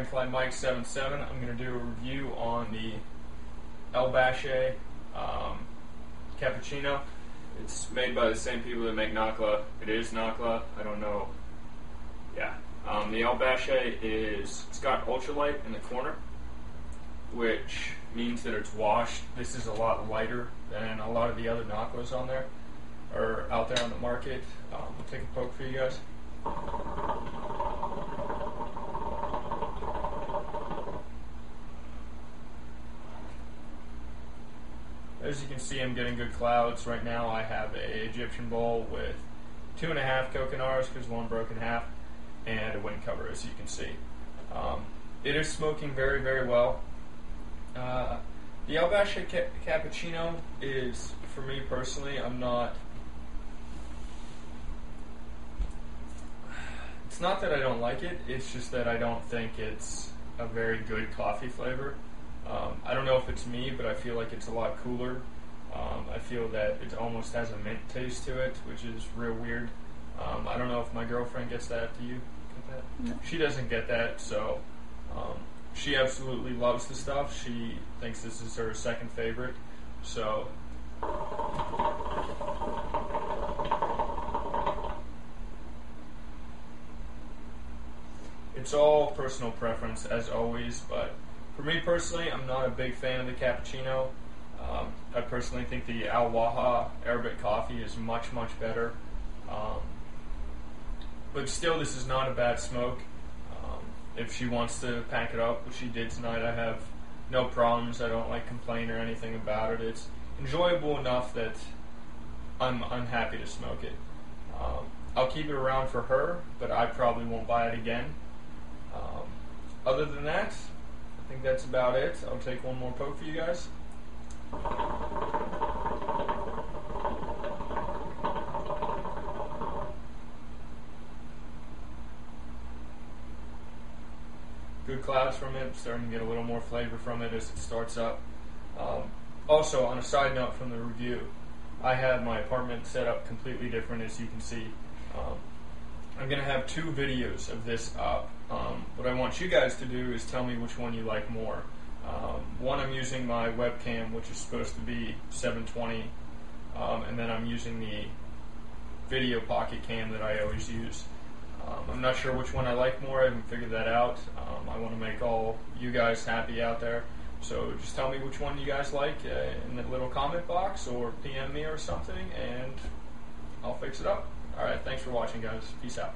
Dragonfly Mike 77. I'm going to do a review on the El Bache um, Cappuccino. It's made by the same people that make Nakhla. It is Nakhla. I don't know. Yeah. Um, the El Bache is, it's got ultralight in the corner, which means that it's washed. This is a lot lighter than a lot of the other Nakhlas on there, or out there on the market. Um, I'll take a poke for you guys. As you can see, I'm getting good clouds. Right now, I have a Egyptian bowl with two and a half coconars because one broke in half, and a wind cover, as you can see. Um, it is smoking very, very well. Uh, the El Bache ca- cappuccino is, for me personally, I'm not. It's not that I don't like it. It's just that I don't think it's a very good coffee flavor. Um, I don't know if it's me, but I feel like it's a lot cooler. Um, I feel that it almost has a mint taste to it, which is real weird. Um, I don't know if my girlfriend gets that. Do you get that? No. She doesn't get that, so um, she absolutely loves the stuff. She thinks this is her second favorite. So it's all personal preference, as always. But for me personally, I'm not a big fan of the cappuccino. Um, I personally think the Al Waha Arabic coffee is much, much better. Um, but still, this is not a bad smoke. Um, if she wants to pack it up, which she did tonight, I have no problems. I don't like complain or anything about it. It's enjoyable enough that I'm unhappy to smoke it. Um, I'll keep it around for her, but I probably won't buy it again. Um, other than that, think that's about it. I'll take one more poke for you guys. Good clouds from it. Starting to get a little more flavor from it as it starts up. Um, also, on a side note from the review, I have my apartment set up completely different, as you can see. Um, I'm going to have two videos of this up. Um, what I want you guys to do is tell me which one you like more. Um, one, I'm using my webcam, which is supposed to be 720, um, and then I'm using the video pocket cam that I always use. Um, I'm not sure which one I like more. I haven't figured that out. Um, I want to make all you guys happy out there. So just tell me which one you guys like uh, in the little comment box or PM me or something, and I'll fix it up. All right, thanks for watching, guys. Peace out.